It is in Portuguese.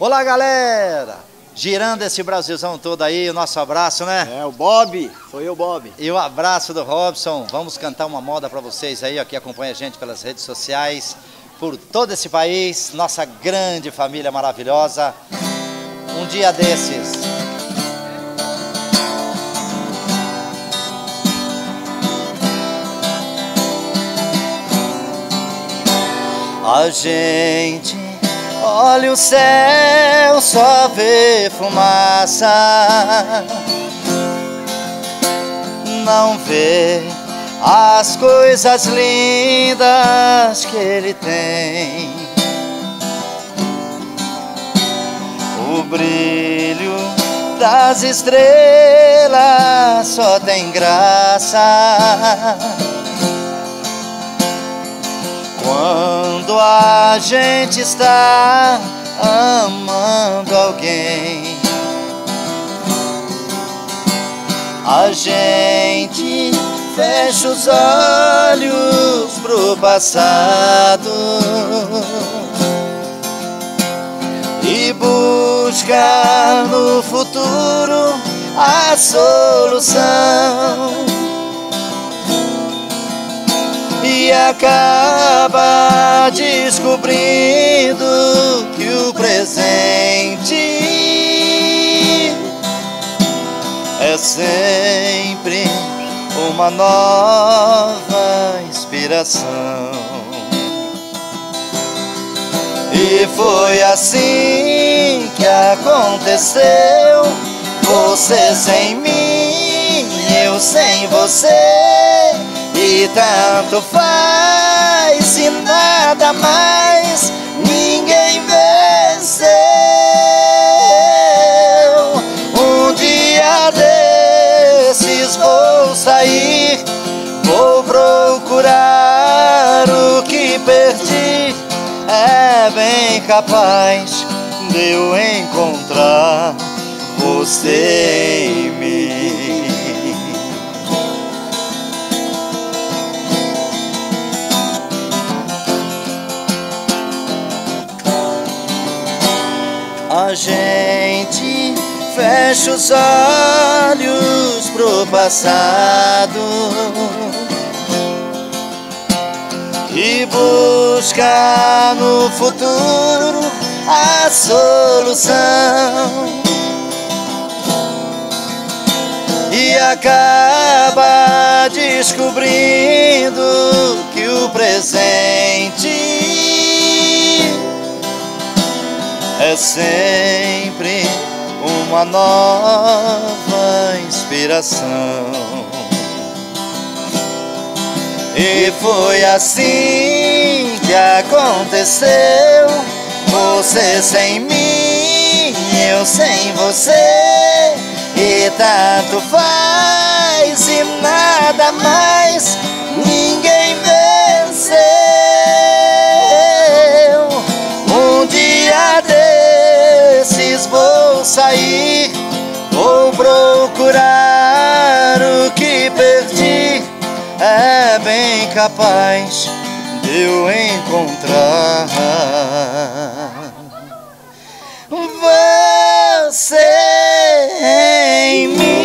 Olá, galera! Girando esse Brasilzão todo aí, o nosso abraço, né? É, o Bob, foi eu, Bob. E o abraço do Robson. Vamos cantar uma moda para vocês aí, ó, que acompanha a gente pelas redes sociais, por todo esse país, nossa grande família maravilhosa. Um dia desses. A gente Olha o céu, só vê fumaça. Não vê as coisas lindas que ele tem. O brilho das estrelas só tem graça. Quando a gente está amando alguém, a gente fecha os olhos pro passado e busca no futuro a solução e acaba descobrindo que o presente é sempre uma nova inspiração. E foi assim que aconteceu. Você sem mim, eu sem você e tanto faz e nada mais ninguém venceu. Um dia desses vou sair, vou procurar o que perdi. É bem capaz de eu encontrar você A gente fecha os olhos pro passado e busca no futuro a solução. E acaba descobrindo que o presente sempre uma nova inspiração. E foi assim que aconteceu. Você sem mim, eu sem você. E tanto faz vou sair, vou procurar o que perdi. É bem capaz de eu encontrar você em mim.